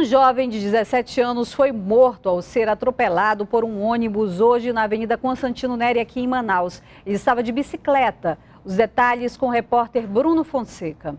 Um jovem de 17 anos foi morto ao ser atropelado por um ônibus hoje na Avenida Constantino Neri, aqui em Manaus. Ele estava de bicicleta. Os detalhes com o repórter Bruno Fonseca.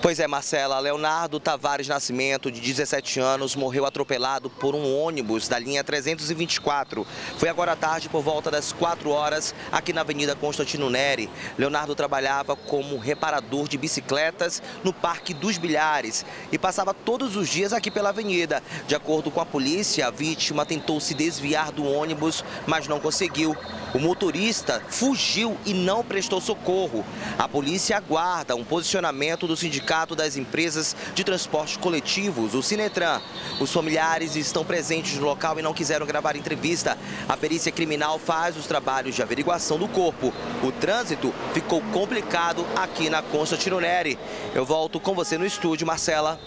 Pois é, Marcela. Leonardo Tavares Nascimento, de 17 anos, morreu atropelado por um ônibus da linha 324. Foi agora à tarde, por volta das 4 horas, aqui na Avenida Constantino Neri. Leonardo trabalhava como reparador de bicicletas no Parque dos Bilhares e passava todos os dias aqui pela avenida. De acordo com a polícia, a vítima tentou se desviar do ônibus, mas não conseguiu. O motorista fugiu e não prestou socorro. A polícia aguarda um posicionamento do Sindicato das Empresas de Transportes Coletivos, o Sinetran. Os familiares estão presentes no local e não quiseram gravar entrevista. A perícia criminal faz os trabalhos de averiguação do corpo. O trânsito ficou complicado aqui na Constantino Neri. Eu volto com você no estúdio, Marcela.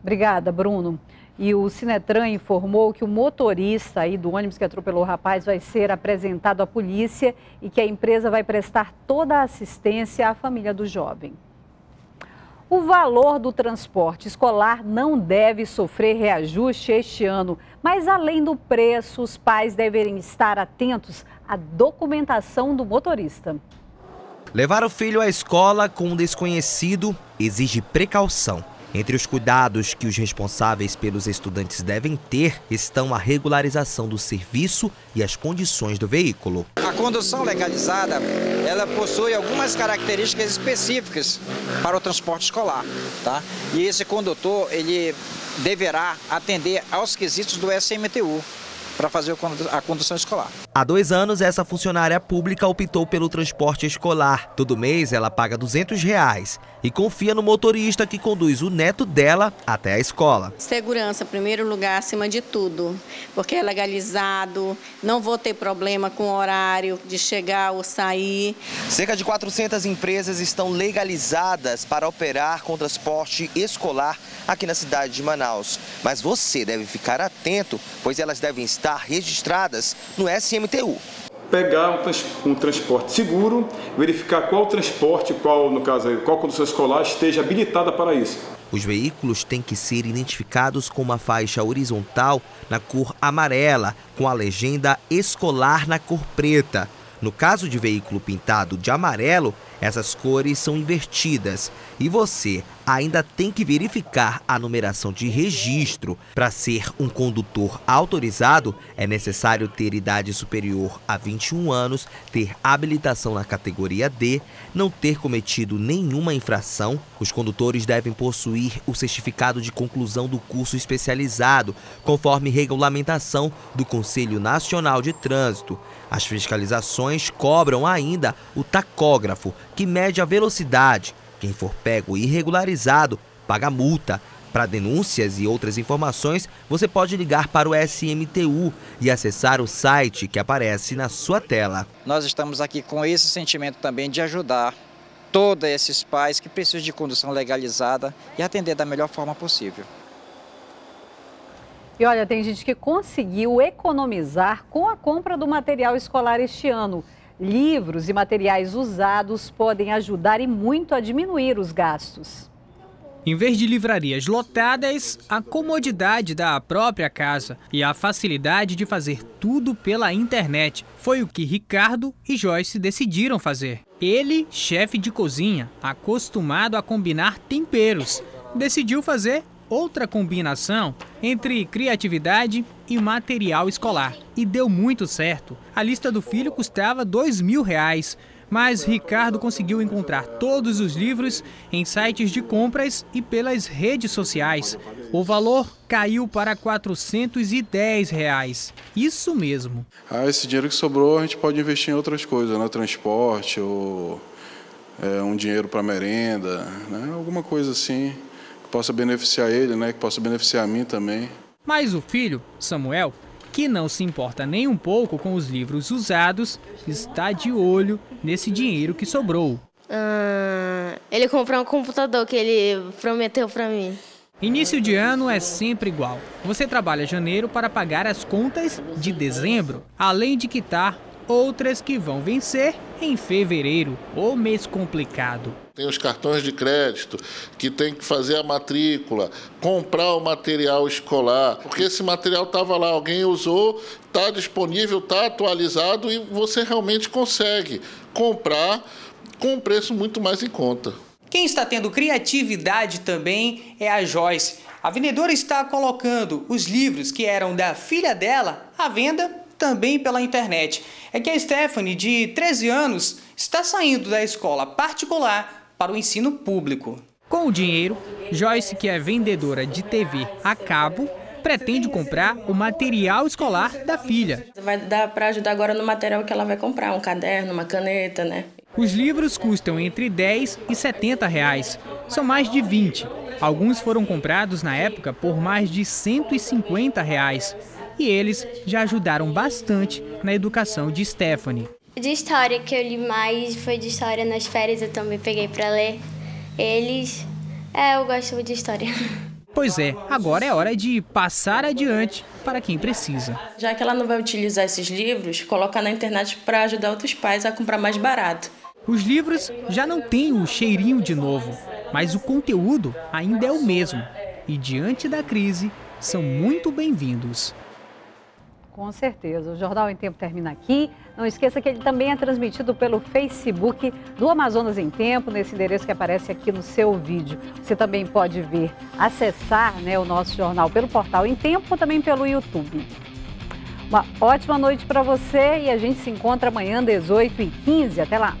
Obrigada, Bruno. E o Sinetran informou que o motorista aí do ônibus que atropelou o rapaz vai ser apresentado à polícia e que a empresa vai prestar toda a assistência à família do jovem. O valor do transporte escolar não deve sofrer reajuste este ano, mas além do preço, os pais devem estar atentos à documentação do motorista. Levar o filho à escola com um desconhecido exige precaução. Entre os cuidados que os responsáveis pelos estudantes devem ter estão a regularização do serviço e as condições do veículo. A condução legalizada, ela possui algumas características específicas para o transporte escolar, tá? E esse condutor, ele deverá atender aos quesitos do SMTU, para fazer a condução escolar. Há dois anos, essa funcionária pública optou pelo transporte escolar. Todo mês, ela paga 200 reais e confia no motorista que conduz o neto dela até a escola. Segurança, primeiro lugar, acima de tudo, porque é legalizado, não vou ter problema com o horário de chegar ou sair. Cerca de 400 empresas estão legalizadas para operar com transporte escolar aqui na cidade de Manaus. Mas você deve ficar atento, pois elas devem estar registradas no SMTU pegar um, um, transporte seguro, verificar qual transporte, qual, no caso, qual condução escolar esteja habilitada para isso. Os veículos têm que ser identificados com uma faixa horizontal na cor amarela, com a legenda escolar na cor preta. No caso de veículo pintado de amarelo, essas cores são invertidas e você ainda tem que verificar a numeração de registro. Para ser um condutor autorizado, é necessário ter idade superior a 21 anos, ter habilitação na categoria D, não ter cometido nenhuma infração. Os condutores devem possuir o certificado de conclusão do curso especializado, conforme regulamentação do Conselho Nacional de Trânsito. As fiscalizações cobram ainda o tacógrafo, que mede a velocidade. Quem for pego irregularizado paga multa. Para denúncias e outras informações, você pode ligar para o SMTU e acessar o site que aparece na sua tela. Nós estamos aqui com esse sentimento também de ajudar todos esses pais que precisam de condução legalizada e atender da melhor forma possível. E olha, tem gente que conseguiu economizar com a compra do material escolar este ano. Livros e materiais usados podem ajudar e muito a diminuir os gastos. Em vez de livrarias lotadas, a comodidade da própria casa e a facilidade de fazer tudo pela internet foi o que Ricardo e Joyce decidiram fazer. Ele, chefe de cozinha, acostumado a combinar temperos, decidiu fazer outra combinação entre criatividade e material escolar. E deu muito certo. A lista do filho custava dois mil reais, mas Ricardo conseguiu encontrar todos os livros em sites de compras e pelas redes sociais. O valor caiu para 410 reais. Isso mesmo. Ah, esse dinheiro que sobrou a gente pode investir em outras coisas, né? Transporte ou é, um dinheiro para merenda, né? alguma coisa assim possa beneficiar ele, né, que possa beneficiar a mim também. Mas o filho, Samuel, que não se importa nem um pouco com os livros usados, está de olho nesse dinheiro que sobrou. Ah, ele comprou um computador que ele prometeu para mim. Início de ano é sempre igual. Você trabalha janeiro para pagar as contas de dezembro, além de quitar outras que vão vencer em fevereiro, o mês complicado. Tem os cartões de crédito, que tem que fazer a matrícula, comprar o material escolar, porque esse material estava lá, alguém usou, está disponível, está atualizado e você realmente consegue comprar com um preço muito mais em conta. Quem está tendo criatividade também é a Joyce. A vendedora está colocando os livros que eram da filha dela à venda também pela internet. É que a Stephanie, de 13 anos, está saindo da escola particular para o ensino público. Com o dinheiro, Joyce, que é vendedora de TV a cabo, pretende comprar o material escolar da filha. Vai dar para ajudar agora no material que ela vai comprar, um caderno, uma caneta, né? Os livros custam entre 10 e 70 reais. São mais de 20. Alguns foram comprados na época por mais de 150 reais e eles já ajudaram bastante na educação de Stephanie. De história que eu li mais foi de história nas férias, eu também peguei para ler eles. É, eu gosto de história. Pois é, agora é hora de passar adiante para quem precisa. Já que ela não vai utilizar esses livros, colocar na internet para ajudar outros pais a comprar mais barato. Os livros já não têm o cheirinho de novo, mas o conteúdo ainda é o mesmo. E diante da crise, são muito bem-vindos. Com certeza. O Jornal em Tempo termina aqui. Não esqueça que ele também é transmitido pelo Facebook do Amazonas em Tempo, nesse endereço que aparece aqui no seu vídeo. Você também pode ver, acessar né, o nosso jornal pelo portal em Tempo também pelo YouTube. Uma ótima noite para você e a gente se encontra amanhã, 18h15. Até lá!